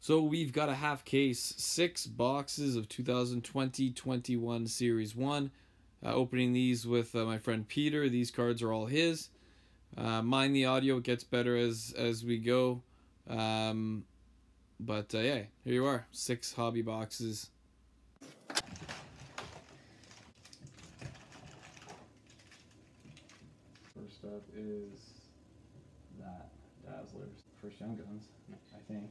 So we've got a half case, six boxes of 2020-21 Series 1. Uh, opening these with uh, my friend Peter. These cards are all his. Uh, mind the audio, gets better as as we go. Um, but uh, yeah, here you are, six hobby boxes. First up is that Dazzlers. First Young Guns, I think.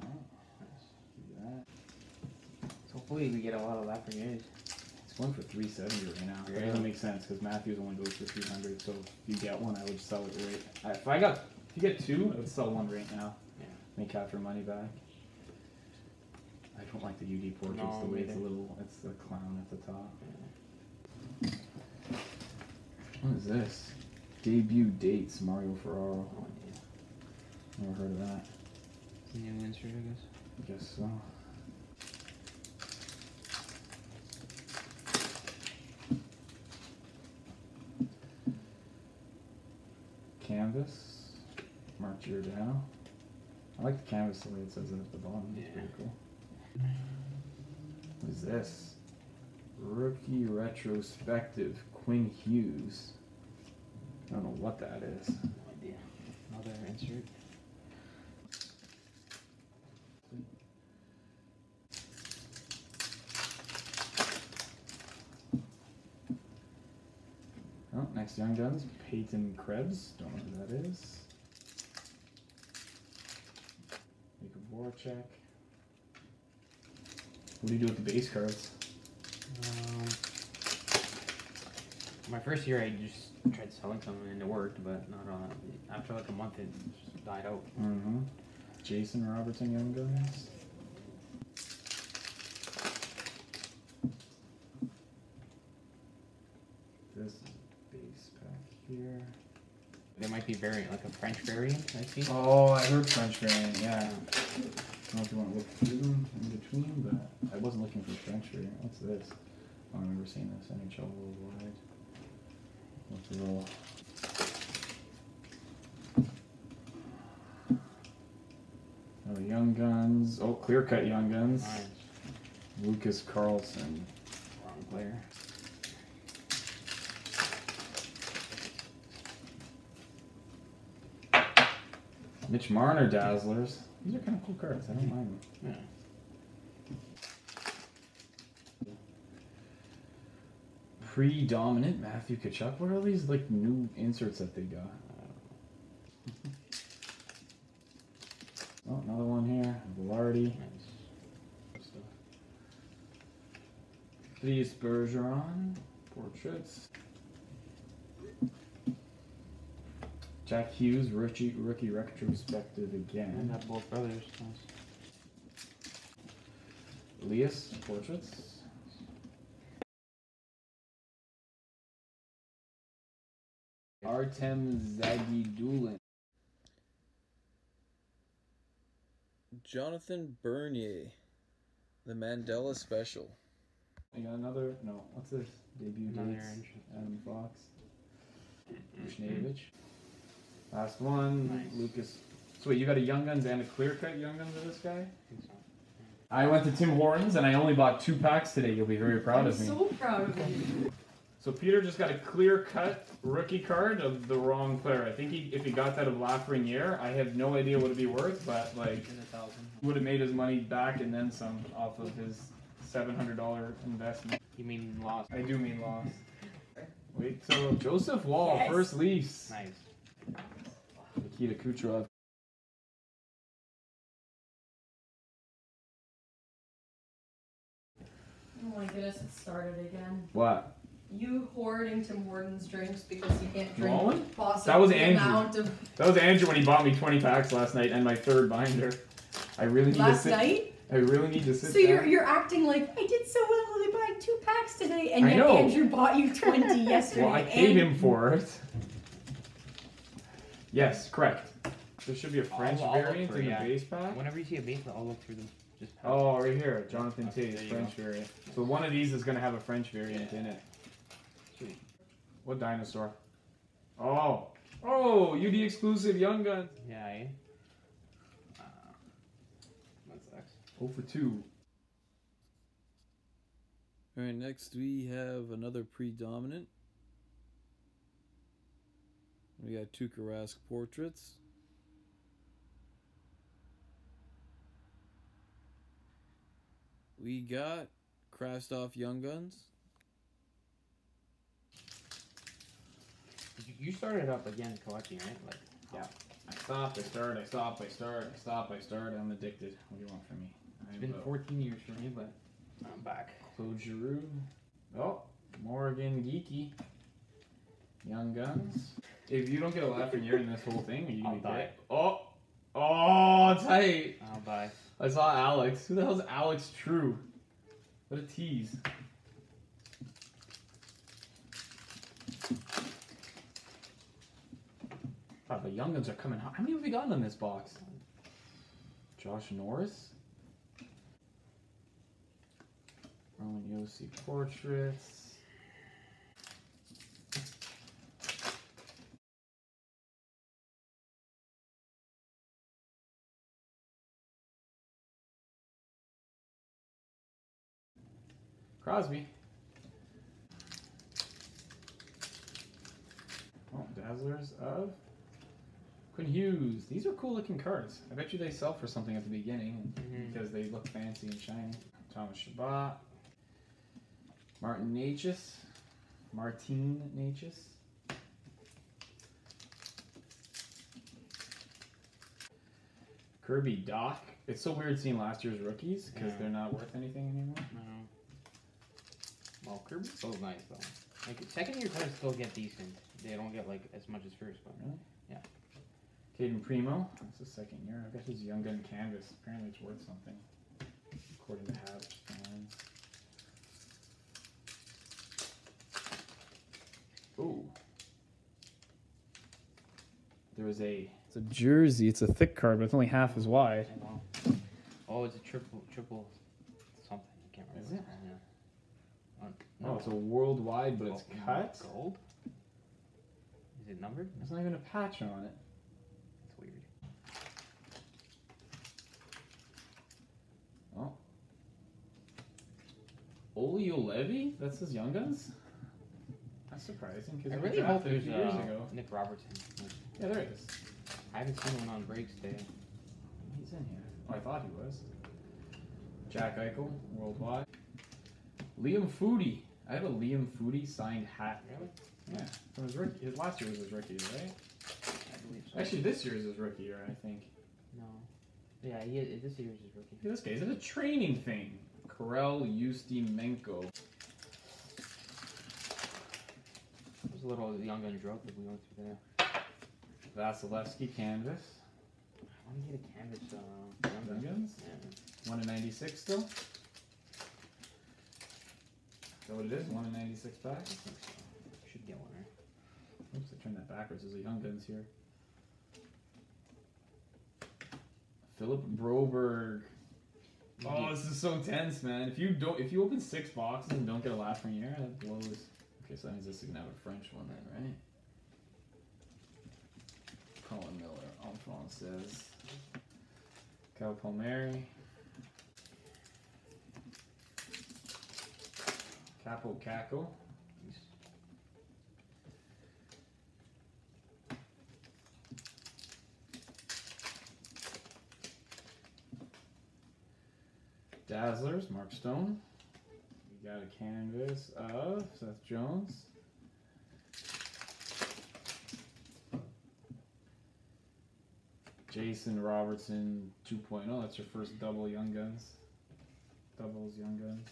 Alright, do that. So hopefully we get a lot of Lafreniere. It's going for 370 right now. That doesn't make sense because Matthews only goes for 300. So if you get one, I would sell it right. I- If I got, if you get two, I would sell one right now. Yeah. Make half your money back. I don't like the UD portraits. No, the way it's a little, it's the clown at the top. What is this? Debut dates Mario Ferraro. Oh, yeah. Never heard of that. A new insert, I guess. I guess so. Canvas, Mark Giordano. I like the canvas the way it says it at the bottom. It's pretty Yeah. cool. What is this? Rookie retrospective, Quinn Hughes. I don't know what that is. No idea. Another insert. Oh, next Young Guns, Peyton Krebs. Don't know who that is. Make a Voracek. What do you do with the base cards? Um, my first year, I just tried selling some and it worked, but not on. After like a month, it just died out. Mm-hmm. Jason Robertson Young Guns. This is base pack here. There might be variant, like a French variant. I see. Oh, I heard French variant, yeah. I don't know if you want to look through them in between, but I wasn't looking for French variant. What's this? Oh, I remember seeing this NHL Worldwide. What's the roll? Oh, Young Guns. Oh, clear cut Young Guns. Nice. Lucas Carlson. Wrong player. Mitch Marner Dazzlers. These are kind of cool cards. I don't mind them. Yeah. Predominant Matthew Tkachuk. What are these like new inserts that they got? Oh, another one here. Vilardi. Nice. These Bergeron portraits. Jack Hughes, rookie rookie retrospective And again. have both brothers. Nice. Elias portraits. Artem Zagidulin. Jonathan Bernier, the Mandela Special. I got another. No, what's this? Debut Another dates. Adam Fox. Vishnevich. Last one. Nice. Lucas. So wait, you got a Young Guns and a clear cut Young Guns of this guy? I think so. I went to Tim Hortons and I only bought two packs today. You'll be very proud I'm of me. so proud of you. So Peter just got a clear cut rookie card of the wrong player. I think he, if he got that of Lafreniere, I have no idea what it'd be worth, but like In a thousand. would have made his money back and then some off of his seven hundred dollar investment. You mean lost? I do mean lost. Wait, so Joseph Woll, Yes. first Leafs. Nice. Nikita Kucherov. Oh my goodness, it started again. What? You hoarding Tim Hortons drinks because you can't drink Nolan? possibly That was the Andrew. amount of That was Andrew when he bought me twenty packs last night and my third binder. I really need to last sit. night. I really need to sit So you're you're acting like I did so well I bought two packs today, and I yet know. Andrew bought you twenty yesterday. Well, I paid and him for it. Yes, correct. There should be a French I'll- I'll variant for in it, the yeah. base pack. Whenever you see a basement, I'll look through them. Just Oh, right here, Jonathan Okay, Tate, there you French variant. So one of these is gonna have a French variant in it. Sweet. What dinosaur? Oh, oh, UD exclusive Young Guns. Yeah, guy. Uh, that sucks. Oh for two. All right, next we have another predominant. We got Tuukka Rask portraits. We got Kravtsov Young Guns. You, you started up again collecting, right? Like, Yeah. I stopped, I start, I stop, I start, I stop, I start. I'm addicted. What do you want from me? it's been 14 years for me, but I'm back. Claude Giroux. Oh, Morgan Geekie. Young Guns. If you don't get a laughing ear in this whole thing, you gonna be die. dead? Oh, oh, tight. I'll buy. I saw Alex. Who the hell's Alex True? What a tease. God, the young guns are coming hot. How many have we gotten in this box? Josh Norris. Roman Josi portraits. Crosby. Oh, Dazzlers of Quinn Hughes. These are cool looking cards. I bet you they sell for something at the beginning Mhm. because they look fancy and shiny. Thomas Chabot. Martin Necas. Martine Necas. Kirby Dach. It's so weird seeing last year's rookies because Yeah. they're not worth anything anymore. No. Well, Kirby's so nice though. Like second year cards still get decent. They don't get like as much as first, but Really? Yeah. Cayden Primeau. That's the second year. I've got his Young Gun canvas. Apparently it's worth something. According to Habs fans. Ooh. There was a. It's a jersey. It's a thick card, but it's only half as wide. I know. Oh, it's a triple triple something. I can't remember. Is what it? it's called, Yeah. Oh, Oh, it's a worldwide, but it's gold- cut. Gold. Is it numbered? There's not even a patch on it. That's weird. Oh. Levy? That's his Young Guns? That's surprising because I really hope there's years uh, ago. Nick Robertson. Yeah, there it is. I haven't seen one on breaks today. He's in here. Oh, I thought he was. Jack Eichel, worldwide. Liam Foudy. I have a Liam Foudy signed hat. Really? Yeah, from his rookie. His last year was his rookie, year, right? I believe so. Actually, this year is his rookie year, I think. no. Yeah, he is, this year's his rookie. Look at this guy. He's at a training thing. Kirill Ustimenko. There's a little young gun joke that we went through there. Vasilevskiy canvas. I want to get a canvas. Uh, young Young. Guns? Yeah. 1 in 96 still. Is that what it is? 1 in 96 pack? So. Should get one, right? Oops, I turned that backwards. There's a Young Guns here. Philip Broberg. Oh, this is so tense, man. If you don't, if you open six boxes and don't get a laugh from here, that blows. Okay, so that means this is gonna have a French one then, right? Colin Miller, en française. Cal Palmieri. Kaapo Kakko. Dazzlers, Mark Stone. We got a canvas of Seth Jones. Jason Robertson 2.0. That's your first double Young Guns. Doubles Young Guns.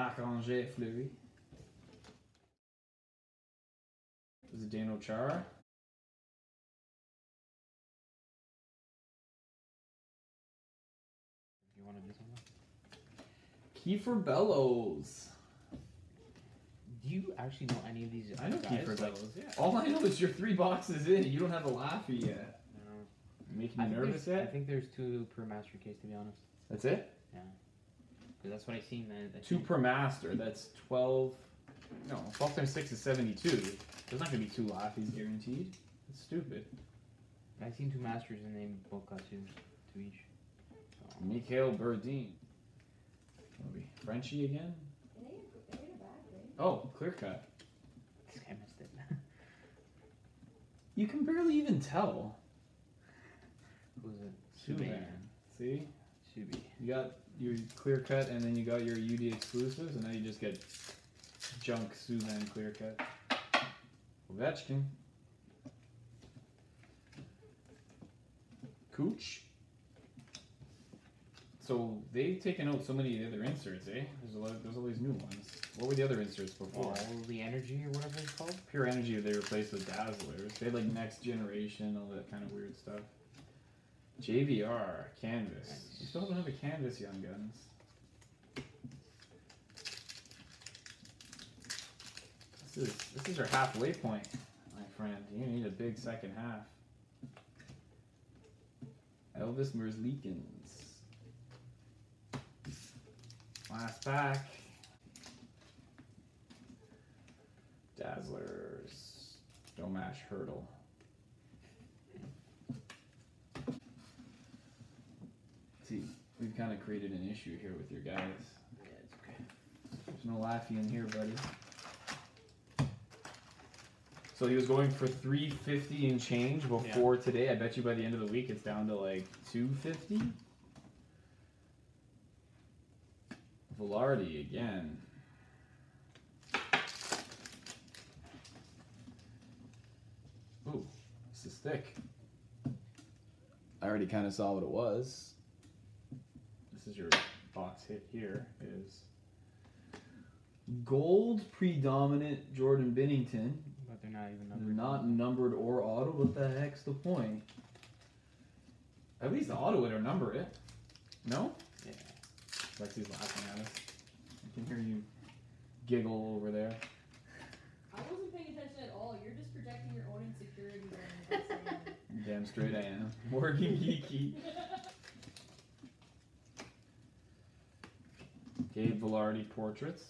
Marc-André Fleury. This is Dano Chara. You want to do something? Kiefer Bellows. Do you actually know any of these? I know guys? Kiefer Like, Bellows. Yeah. All I know is you're three boxes in. And You don't have a laughy yet. no. Making me nervous there's- I think there's two per master case, to be honest. That's it. Yeah. 'Cause that's what I seen. That, that Two per master. That's twelve. No, twelve times six is seventy-two. There's not gonna be two Laffys guaranteed. That's stupid. I seen two masters and they both got two, two each. So, Mikhail Berdin. What be Frenchie again? They ain't- they ain't a bad thing. Oh, clear cut. this guy missed it. You can barely even tell. Who's it? Subban. See? Subi. You got your clear cut and then you got your UD exclusives and now you just get junk Subban clear cut. Ovechkin. Cooch. So they've taken out so many of the other inserts, eh? There's a lot. There's all these new ones. What were the other inserts before? All the energy or whatever it's called. Pure Energy they replaced with Dazzlers. They had like next generation, all that kind of weird stuff. JVR, Canvas. You still don't have another Canvas, Young Guns. This is this is your halfway point, my friend. You need a big second half. Elvis Merzlikins. Last pack. Dazzlers. Tomas Hertl. See, we've kind of created an issue here with your guys. Yeah, it's okay. There's no laughy in here, buddy. So he was going for 350 and change before today. I bet you by the end of the week it's down to like 250. Vilardi again. Ooh, this is thick. I already kind of saw what it was. This is your box hit here is gold predominant Jordan Binnington. But they're not even They're numbered. not numbered or auto. What the heck's the point? At least auto it or number it. No? Yeah. Lexi's laughing at us. I can hear you giggle over there. I wasn't paying attention at all. You're just projecting your own insecurities on me. by saying. Damn straight I am. Working geeky. Gabe Vilardi portraits.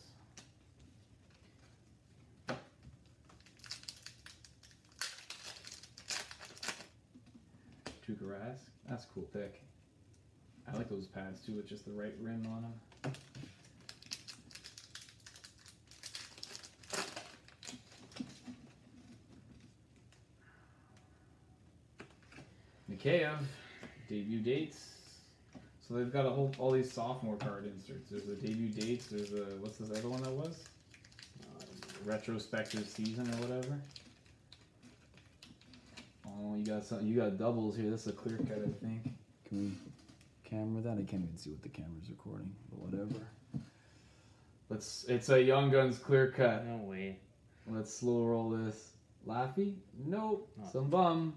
Tuukka Rask. That's a cool pick. I like those pads too with just the right rim on them. Mikheyev, debut dates. So they've got a whole all these sophomore card inserts. There's the debut dates. There's a what's this other one that was? Uh, retrospective season or whatever. Oh, you got some. You got doubles here. This is a clear cut, I think. Can we camera that? I can't even see what the camera's recording, but whatever. Let's. It's a Young Guns clear cut. No way. Let's slow roll this. Laffy? Nope. Oh. Some bum.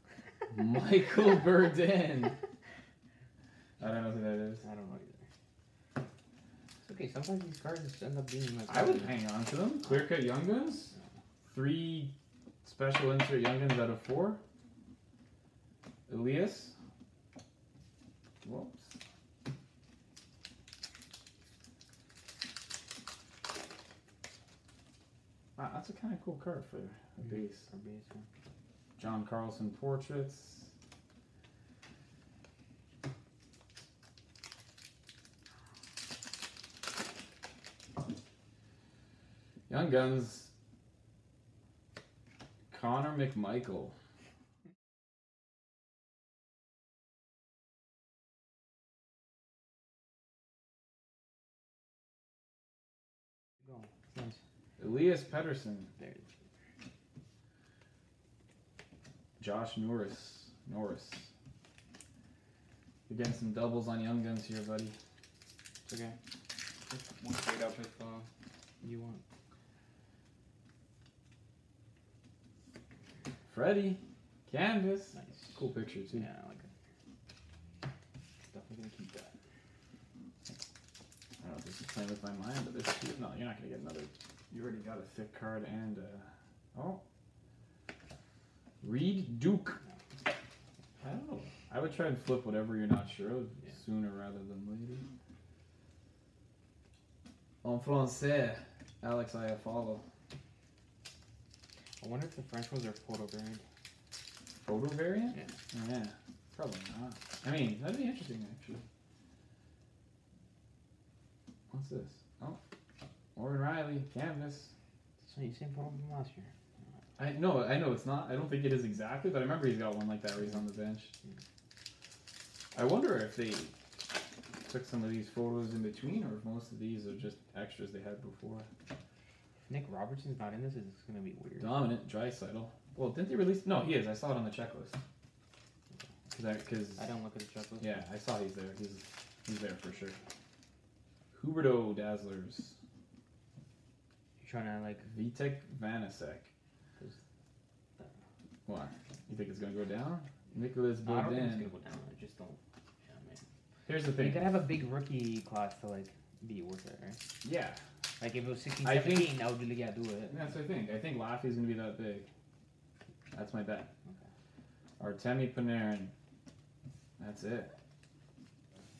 Michael Burden. I don't know who that is. I don't know either. It's okay. Sometimes these cards just end up being like. I would hang on to them. Clear cut Young Guns. Three special insert Young Guns out of four. Elias. Whoops. Wow, that's a kind of cool card for a mm-hmm. base. Or base. John Carlson portraits. Young Guns. Connor McMichael. Go. Nice. Elias Pettersson. There. Josh Norris. Norris. You're getting some doubles on Young Guns here, buddy. It's okay. One straight up if uh, You want. Freddie. Canvas. Nice. Cool picture, too. Yeah, I like it. Definitely gonna keep that. I don't know if this is playing with my mind, but this is, no, you're not gonna get another. You already got a thick card and uh, oh, Reid Duke. I don't know. I would try and flip whatever you're not sure of Yeah. sooner rather than later. En français, Alex Iafallo. I wonder if the French ones are photo variant. Photo variant? Yeah. Yeah. Probably not. I mean, that'd be interesting actually. What's this? Oh. Morgan Rielly, canvas. So you same photo from last year. I no, I know it's not. I don't think it is exactly, but I remember he's got one like that where he's on the bench. Hmm. I wonder if they took some of these photos in between, or if most of these are just extras they had before. Nick Robertson's not in this, it's gonna be weird. Dominant, Draisaitl. Well, didn't they release? No, he is. I saw it on the checklist. Cause I, cause I don't look at the checklist. yeah, I saw he's there. He's he's there for sure. Huberdeau Dazzlers, You're trying to like. Vitek Vanecek. What? You think it's gonna go down? Nicholas I don't think it's gonna go down. I just don't. Yeah, man. Here's the You thing. gotta have a big rookie class to like be worth it, right? Yeah, Like if it was 16, I think- 17, I would be like, yeah, do it. that's what I think. I think Laffy's gonna be that big. That's my bet. Artemi Panarin. That's it.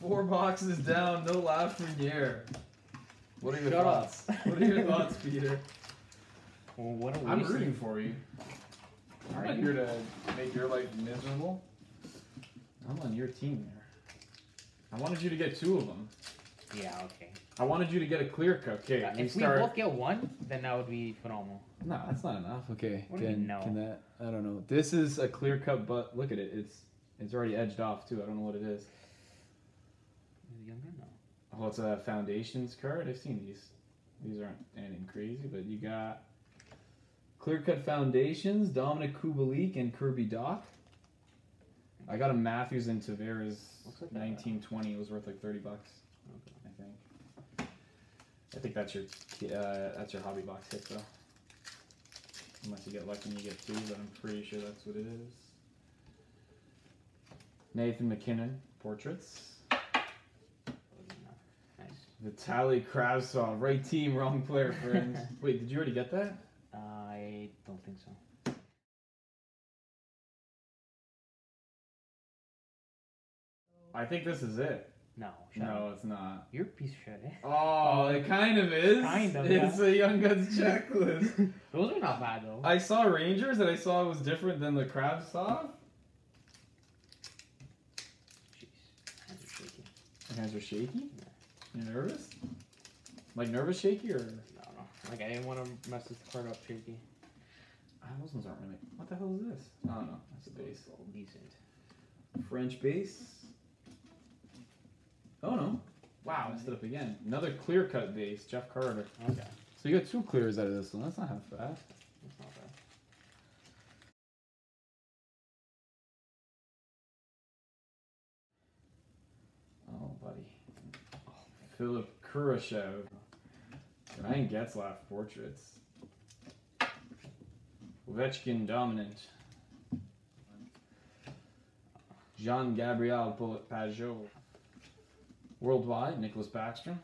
Four boxes down, no Lafreniere. What are your Shut up. thoughts? What are your thoughts, Peter? Well, what a I'm waste. rooting for you. I'm not here to make your life miserable. I'm on your team there. I wanted you to get two of them. Yeah, okay. I wanted you to get a clear cut. Okay, Uh, we if start. we both get one, then that would be phenomenal. No, that's not enough. Okay, What do you can, no? can that? I don't know. This is a clear cut, but look at it. It's it's already edged off too. I don't know what it is. Is it younger? No. Oh, it's a foundations card. I've seen these. These aren't anything crazy, but you got clear cut foundations, Dominik Kubalik and Kirby Dach. I got a Matthews and Tavares Looks like that. 1920. It was worth like 30 bucks, Okay. I think. I think that's your uh, that's your hobby box hit though. Unless you get lucky and you get two, but I'm pretty sure that's what it is. Nathan MacKinnon portraits. Nice. Vitaly Kravtsov, right team, wrong player, friends. Wait, did you already get that? I don't think so. I think this is it. No. Shut No, up. it's not. You're a piece of shit, eh? Oh, it kind of is. Kind of, It's a Young Guns checklist. Those are not bad though. I saw Rangers and I saw it was different than the Kravtsov. Jeez. Hands are shaky. Your hands are shaky. You nervous? Like nervous shaky or? No, no. Like I didn't want to mess this card up shaky. Ah, those ones aren't really. What the hell is this? I don't know. that's a base. Decent. French base. Oh no. Wow, I stood up again. Another clear cut base, Jeff Carter. Okay. So you got two clears out of this one. That's not half bad. That's not bad. Oh, buddy. Philip Kurashev. Ryan Getzlaff portraits. Ovechkin dominant. Jean Gabriel Pageau. Worldwide, Nicklas Backstrom.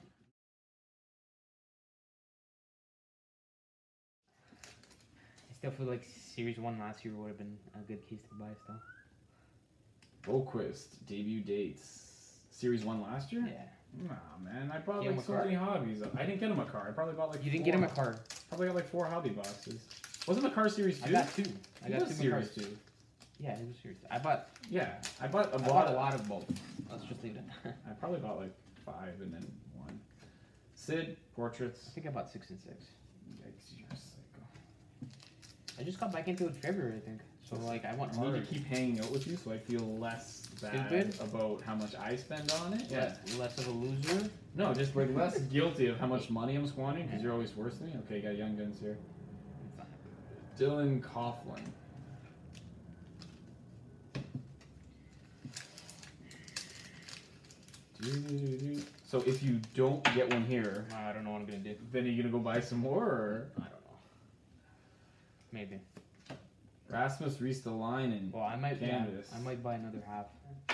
I still feel like Series 1 last year would have been a good case to buy still. Boqvist, debut dates. Series 1 last year? Yeah. Nah, man. I bought like so card? many hobbies. I didn't get him a car. I probably bought like You didn't get him a car. Probably got like four hobby boxes. Wasn't the car Series 2? I got two. I got two Series 2. Yeah, it was Series. I bought. Yeah, I bought a I lot. bought a lot of both. Let's just leave it. I probably bought like five and then one. Sid portraits. I think I bought six and six. Yikes, you're a psycho. I just got back into it in February, I think. So like I want I need to keep hanging out with you so I feel less bad Stupid? about how much I spend on it. Yeah. less, less of a loser. No, just like less guilty of how much money I'm squandering because you're always worse than me. Okay, got young guns here. Dylan Coghlan. So if you don't get one here, I don't know what I'm gonna do. then are you gonna go buy some more or I don't know. Maybe. Rasmus Ristolainen, Well, I might. Yeah, Canvas. I might buy another half.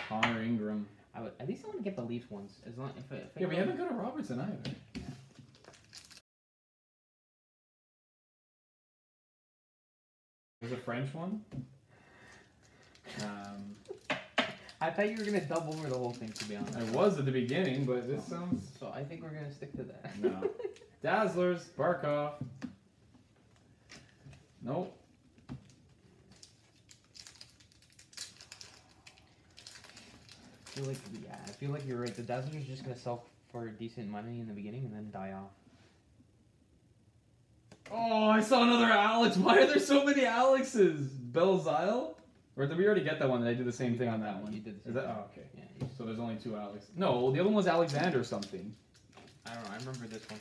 Connor Ingram. I would. At least I want to get the Leafs ones. As long if I, if I Yeah, we haven't got a Robertson either. There's a French one. Um, I thought you were gonna double over the whole thing. To be honest. I was at the beginning, but this sounds So I think we're gonna stick to that. no. Dazzlers, Barkov. Nope. I feel like yeah, I feel like you're right. The Dazzlers are just gonna sell for decent money in the beginning and then die off. Oh, I saw another Alex. Why are there so many Alexes? Belzile? Or did we already get that one? Did I do the same thing on that one? You did the Is same that? thing. Oh, okay. Yeah, you- So there's only two Alex. No, the other one was Alexander or something. I don't know. I remember this one.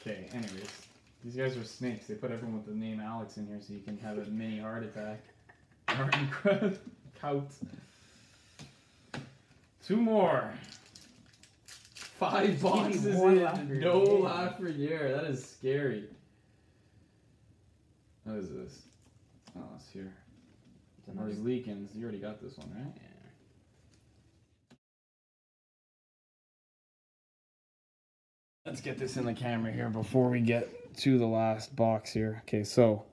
Okay, anyways. These guys are snakes. They put everyone with the name Alex in here so you can have a mini heart attack. Martin Crud. Cout. Two more. Five Just give me boxes more in. Lafreniere. No Lafreniere. That is scary. What is this? Oh, it's here. It's another. Where's Leakins? You already got this one, right? Yeah. Let's get this in the camera here before we get to the last box here. Okay, so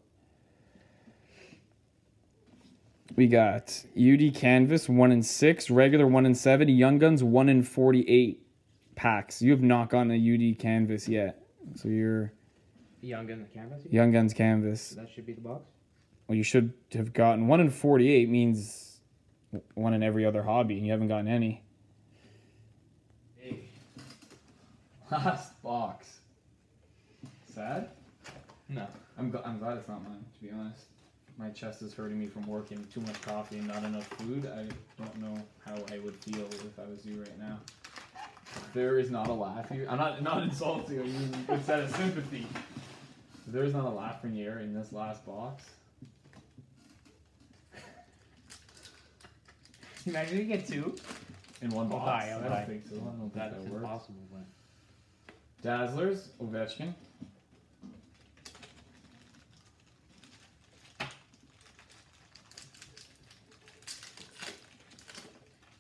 we got UD Canvas one in six, regular one in seven, Young Guns one in forty-eight packs. You have not gotten a UD Canvas yet, so you're Young in the canvas. Young Guns Canvas. That should be the box. Well, you should have gotten one in forty-eight means one in every other hobby, and you haven't gotten any. Last box. Sad. No. I'm, gl- I'm glad it's not mine, to be honest. My chest is hurting me from working too much coffee and not enough food. I don't know how I would feel if I was you right now. There is not a laugh here. I'm not not insulting. I'm it's out of sympathy. There is not a Lafreniere in this last box. Imagine you get two. In one box. hi, I oh, don't hi. think so. I don't think That's that works. impossible, but Dazzlers, Ovechkin.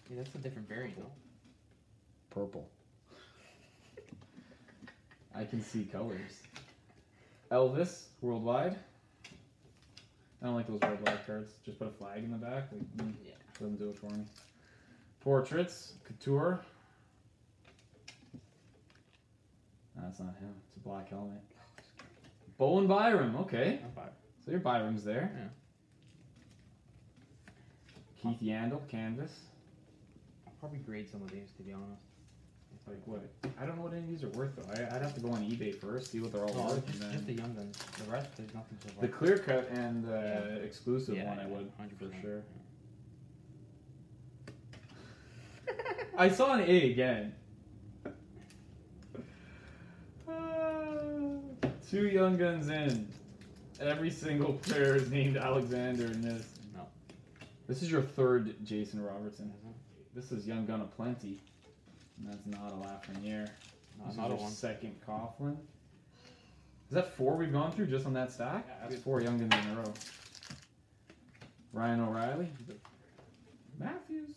yeah, that's a different variant though. Purple. I can see colors. Elvis, worldwide. I don't like those worldwide cards. Just put a flag in the back. Like, mm, Yeah. Doesn't do it for me. Portraits, Couture. That's not him. It's a black helmet. Bowen Byram. Okay. So your Byram's there. Yeah. Keith Yandle, canvas. I'll probably grade some of these to be honest. Like what? I don't know what any of these are worth though. I, I'd have to go on eBay first, see what they're all No, worth, just, and just the young guns. The rest, there's nothing so the clear cut and the Yeah. exclusive Yeah, one. I yeah, would 100%. for sure. I saw an A again. Ah, Two young guns in. Every single player is named Alexander in this. No. This is your third Jason Robertson. Mhm. This is Young Gun of Plenty. And that's not a Lafreniere. No, This is another your one. second Coghlan. Is that four we've gone through just on that stack? Yeah, that's four Young Guns in a row. Ryan O'Reilly. Matthews.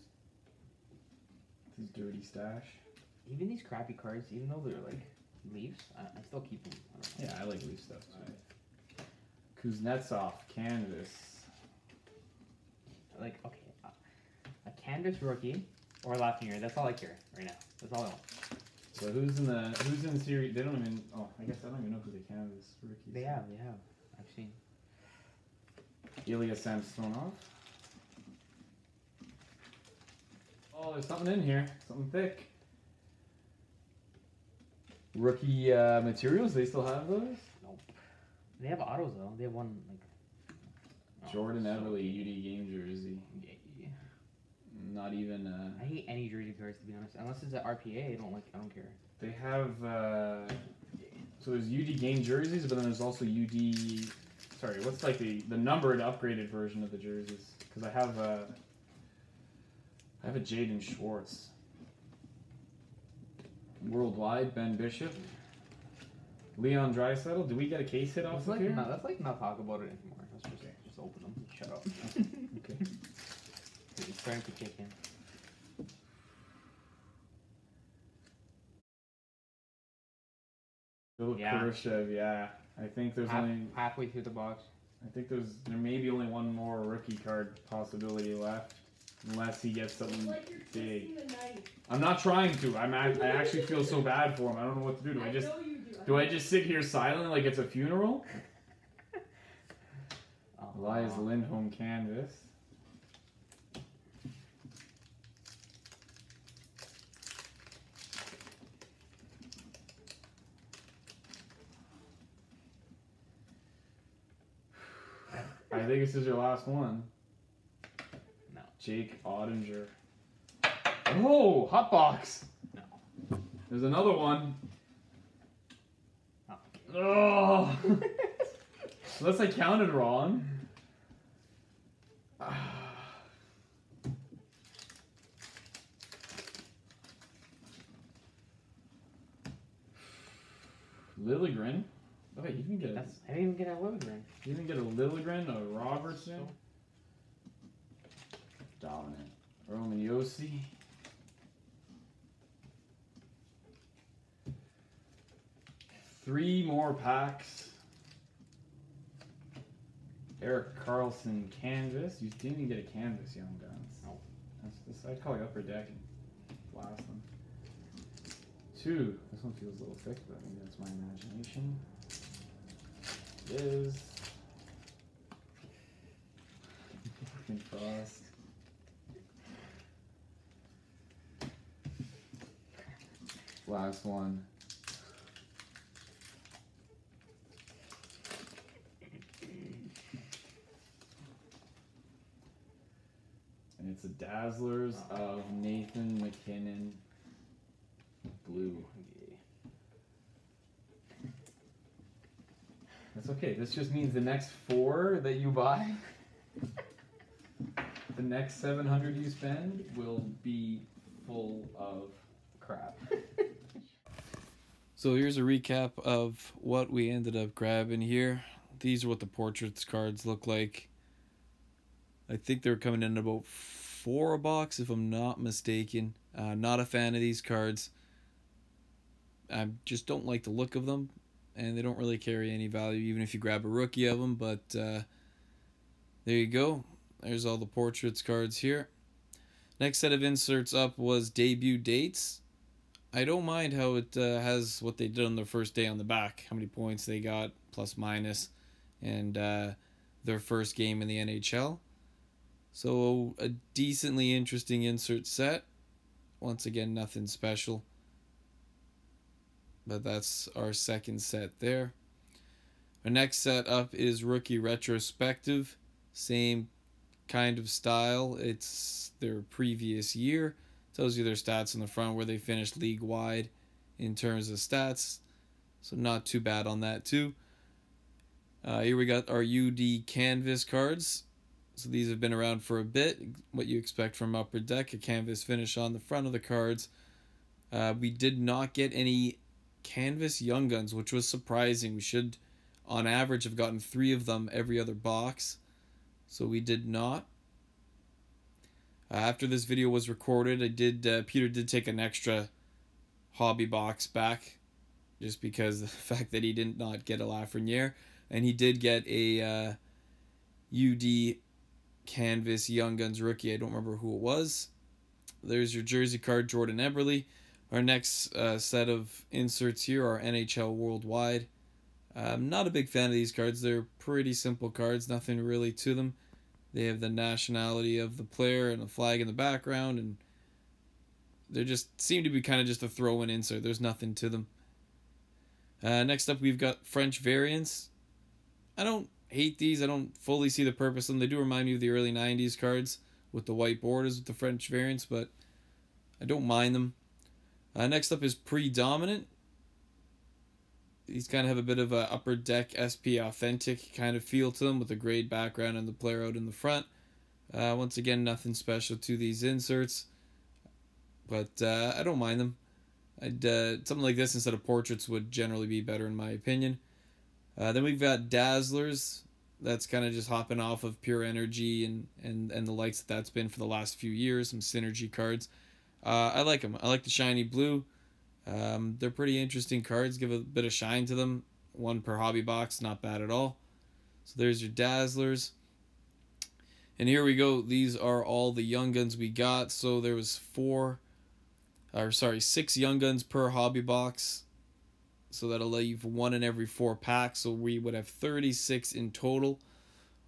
His dirty stash. Even these crappy cards, even though they're like Leafs, I, I still keep them. I don't know. Yeah, I like Leaf stuff too. Kuznetsov, canvas. Like okay, uh, a canvas rookie or a Lafreniere. That's all I care right now. That's all I want. So who's in the who's in the series? They don't even. Oh, I guess I don't even know who the canvas rookies. They have, they have. I've seen. Ilya Samsonov. Oh, there's something in here. Something thick. Rookie uh, materials. They still have those. Nope. They have autos though. They have one like. oh, Jordan so Eberle, good. UD game jersey. Yeah, yeah. Not even. Uh, I hate any jersey cards to be honest. Unless it's an RPA, I don't like. I don't care. they have. Uh, so there's UD game jerseys, but then there's also UD. Sorry, what's like the the numbered upgraded version of the jerseys? Because I have. Uh, I have a Jaden Schwartz. Worldwide, Ben Bishop. Leon Draisaitl. Do we get a case hit off of like here? not, let's like not talk about it anymore. Let's just Okay. just open them. Shut up. Okay. it's starting to kick in. Philip Yeah. Kurashev, yeah. I think there's Half, only. halfway through the box. I think there's there may be only one more rookie card possibility left, unless he gets something like you're big. the knife. I'm not trying to. I'm act- I actually feel so bad for him. I don't know what to do. Do I I just know you do. Do I just sit here silent like it's a funeral? Oh, Elias wow. Lindholm canvas. I think this is your last one. Jake Oettinger. Oh, hot box. No. There's another one. Oh. Unless I counted wrong. Liljegren. Oh, wait, you can get a, I didn't even get a Liljegren. you can get a Liljegren, a Robertson. Dominant. Roman Josi. Three more packs. Erik Karlsson canvas. You didn't even get a canvas, young guns. No. That's this. I'd call you upper deck and blast them. Two. This one feels a little thick, but maybe that's my imagination. It is. Fucking frost. Last one. And it's a Dazzlers of Nathan MacKinnon Blue. That's okay. This just means the next four that you buy, the next 700 you spend will be full of crap. So here's a recap of what we ended up grabbing here. These are what the portraits cards look like. I think they're coming in about four a box, if I'm not mistaken. Uh, not a fan of these cards. I just don't like the look of them, and they don't really carry any value, even if you grab a rookie of them. But uh, there you go. There's all the portraits cards here. Next set of inserts up was debut dates. I don't mind how it uh, has what they did on their first day on the back, how many points they got, plus minus, and uh, their first game in the NHL. So a decently interesting insert set. Once again, nothing special. But that's our second set there. Our next set up is rookie retrospective. Same kind of style. It's their previous year. Tells you their stats on the front where they finished league wide in terms of stats. So not too bad on that too. Uh, here we got our UD canvas cards. So these have been around for a bit. What you expect from Upper Deck, a canvas finish on the front of the cards. Uh, we did not get any canvas young guns, which was surprising. We should, on average, have gotten three of them every other box. So we did not. Uh, after this video was recorded, I did. Uh, Peter did take an extra hobby box back, just because the fact that he did not get a Lafreniere, and he did get a uh, UD canvas Young Guns rookie. I don't remember who it was. There's your jersey card, Jordan Eberle. Our next uh, set of inserts here are NHL Worldwide. I'm not a big fan of these cards. They're pretty simple cards, nothing really to them. They have the nationality of the player and a flag in the background, and they just seem to be kind of just a throw-in insert. There's nothing to them. Uh, next up, we've got French variants. I don't hate these. I don't fully see the purpose of them. They do remind me of the early 90s cards with the white borders with the French variants, but I don't mind them. Uh, next up is Predominant. These kind of have a bit of a upper deck SP authentic kind of feel to them with a grayed background and the player out in the front. Uh, once again, nothing special to these inserts, but uh, I don't mind them. I'd uh, something like this instead of portraits would generally be better in my opinion. Uh, then we've got Dazzlers. That's kind of just hopping off of pure energy and, and, and the likes that that's been for the last few years. Some synergy cards. Uh, I like them. I like the shiny blue. Um, they're pretty interesting cards. Give a bit of shine to them. One per hobby box, not bad at all. So there's your Dazzlers. And here we go. These are all the Young Guns we got. So there was four, or sorry, six Young Guns per hobby box. So that'll leave one in every four packs. So we would have 36 in total.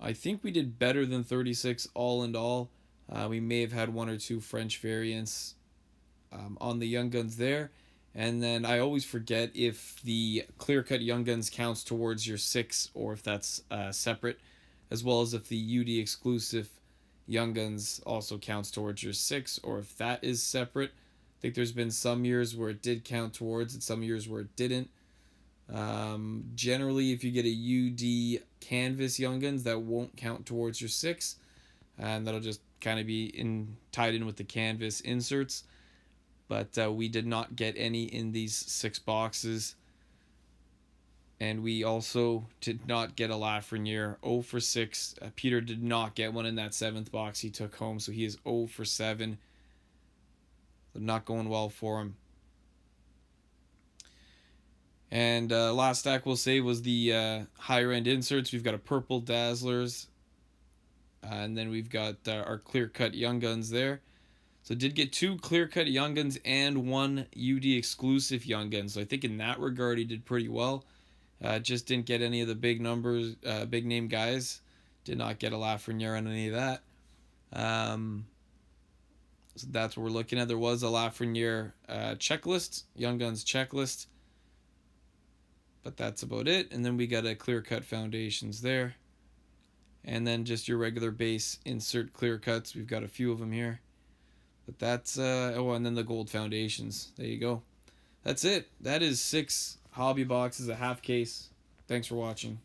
I think we did better than 36 all in all. Uh, we may have had one or two French variants um, on the Young Guns there. And then I always forget if the clear cut Young Guns counts towards your six or if that's uh, separate, as well as if the UD exclusive Young Guns also counts towards your six or if that is separate. I think there's been some years where it did count towards and some years where it didn't. Um, generally, if you get a UD canvas Young Guns, that won't count towards your six, and that'll just kind of be in tied in with the canvas inserts. But uh, we did not get any in these six boxes. And we also did not get a Lafreniere 0 for 6. Uh, Peter did not get one in that seventh box he took home, so he is 0 for 7. So not going well for him. And uh, last stack we'll say was the uh, higher end inserts. We've got a purple Dazzlers, uh, and then we've got uh, our clear cut Young Guns there. So did get two clear cut Young Guns and one UD exclusive Young gun. So I think in that regard he did pretty well. Uh, just didn't get any of the big numbers, uh, big name guys. Did not get a Lafreniere on any of that. Um, so that's what we're looking at. There was a Lafreniere uh, checklist, Young Guns checklist. But that's about it. And then we got a clear cut foundations there. And then just your regular base insert clear cuts. We've got a few of them here. But that's, uh, oh, and then the gold foundations. There you go. That's it. That is six hobby boxes, a half case. Thanks for watching.